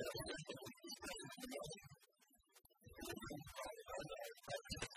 よし!